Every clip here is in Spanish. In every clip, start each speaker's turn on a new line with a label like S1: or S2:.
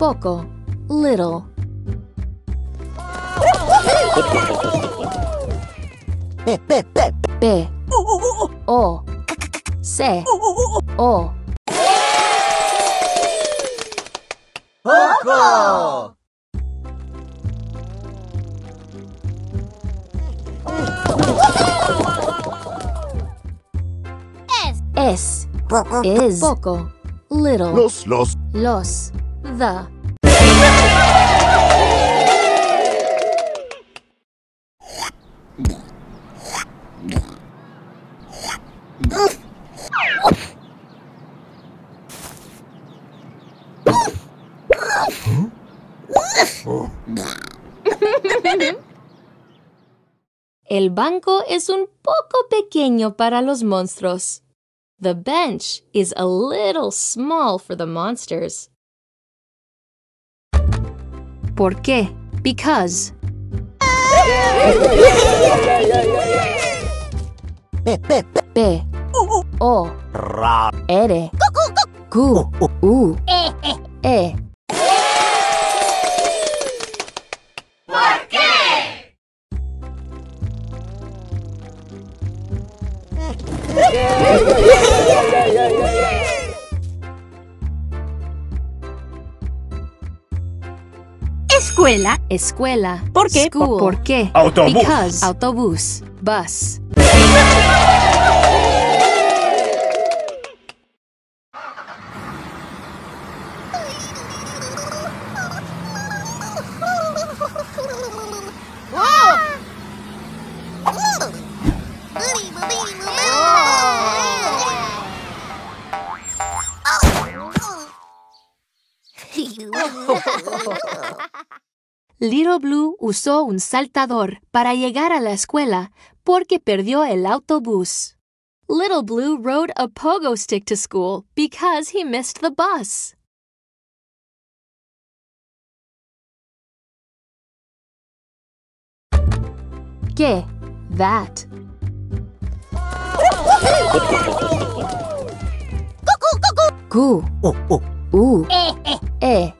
S1: Poco. Little.
S2: Pe, pe, pe.
S1: B. O. C. O.
S2: Poco.
S1: S.
S2: Poco.
S1: Is. Poco. Little.
S3: Los, los.
S1: Los. The. El banco es un poco pequeño para los monstruos. The bench is a little small for the monsters. ¿Por qué? Because.
S3: Ra.
S1: R. Q. U. E.
S4: Escuela.
S1: Escuela.
S4: ¿Por qué?
S1: School. ¿Por qué?
S3: Autobús.
S1: Because. Autobús. Bus. Little Blue usó un saltador para llegar a la escuela porque perdió el autobús. Little Blue rode a pogo stick to school because he missed the bus. ¿Qué? That. Q.
S2: U, u.
S1: U. E.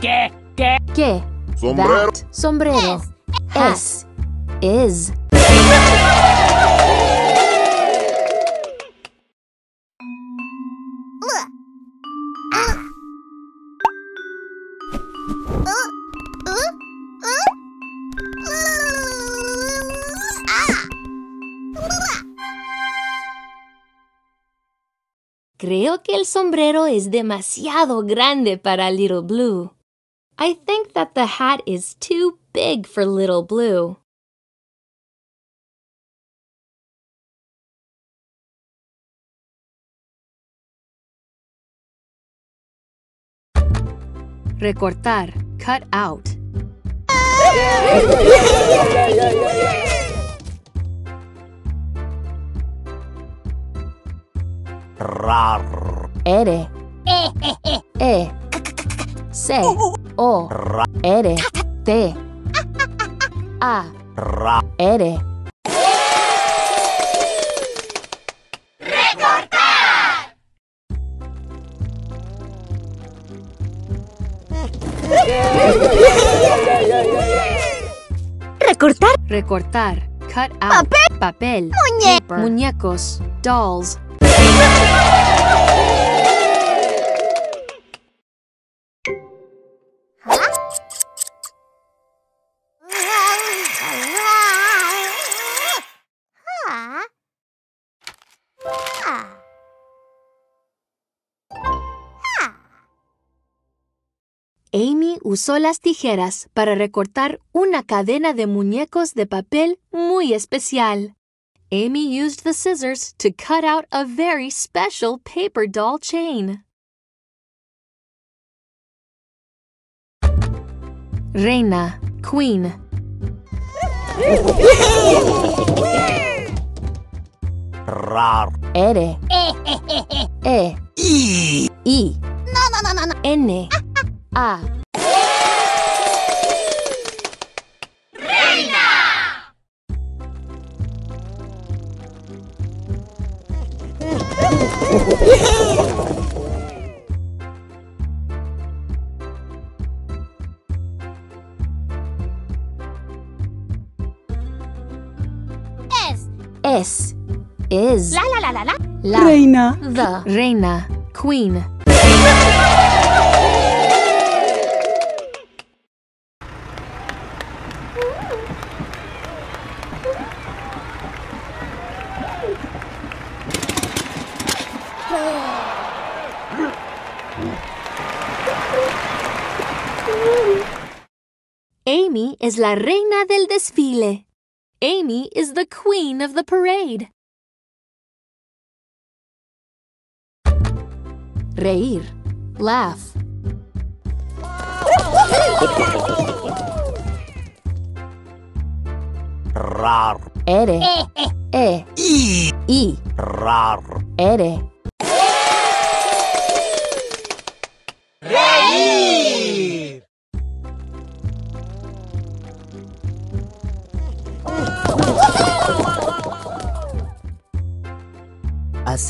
S3: ¿Qué? ¿Qué?
S1: ¿Qué?
S3: Sombrero.
S1: That. Sombrero. S. Is. Creo que el sombrero es demasiado grande para Little Blue. I think that the hat is too big for Little Blue. Recortar. Cut out.
S3: Ra.
S1: R. E. C. O. R. T. A. R.
S4: Recortar.
S1: Recortar. Cut out. Papel. Paper. Muñecos. Dolls. Amy usó las tijeras para recortar una cadena de muñecos de papel muy especial. Amy used the scissors to cut out a very special paper doll chain. Reina, queen.
S3: Ra.
S1: R. E. Es. Is.
S4: La la la la la.
S1: La.
S5: Reina.
S1: The. Reina. Queen. Amy is la reina del desfile. Amy is the queen of the parade. Reír. Laugh.
S3: rar,
S1: Ere. E. I.
S3: rar,
S1: Ere.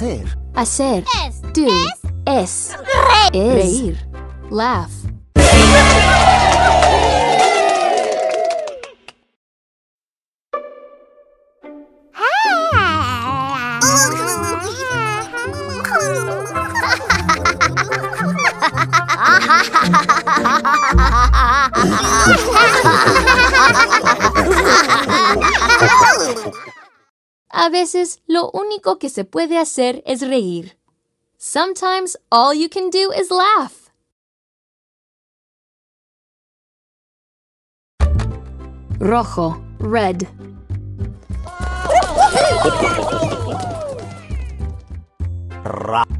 S2: Hacer.
S1: Hacer.
S4: Es.
S1: Do. Es. Reír. Laugh. A veces lo único que se puede hacer es reír. Sometimes all you can do is laugh. Rojo, red.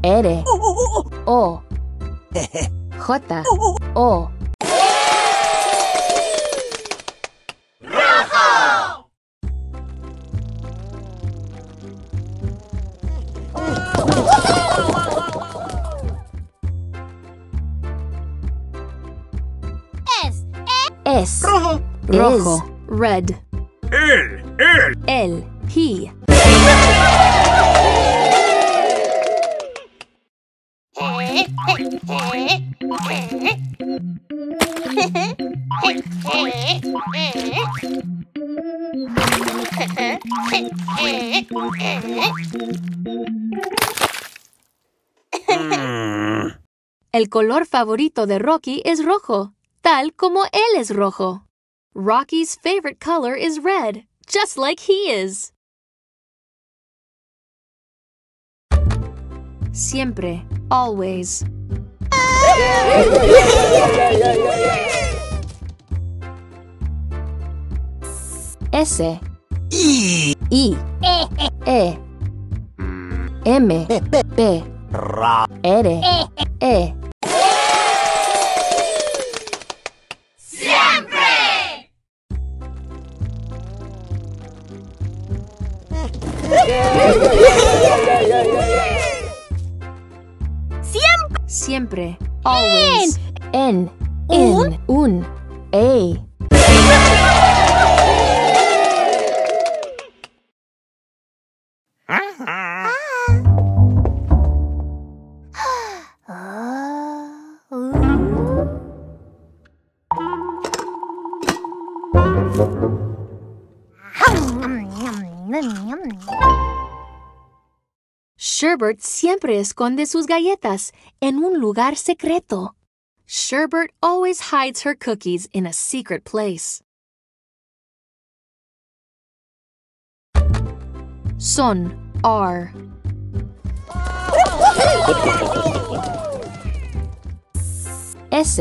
S1: R. O. J. O. Rojo. Red.
S3: él, él,
S1: El. He. El color favorito de Rocky es rojo, tal como él es rojo. Rocky's favorite color is red, just like he is. Siempre, always. S. I. E. M.
S2: Pe, pe,
S1: P.
S3: ra,
S1: R. E.
S4: Siempre.
S1: Siempre. Always. En. En. Un. A. Sherbert siempre esconde sus galletas en un lugar secreto. Sherbert always hides her cookies in a secret place. Son, are. S,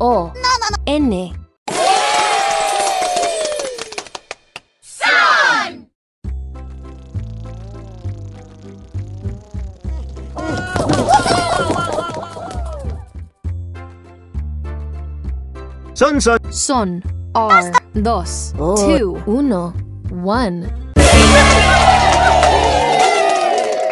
S1: O, N.
S3: son, son,
S1: Son, are, dos,
S2: Oh.
S1: two, uno, one.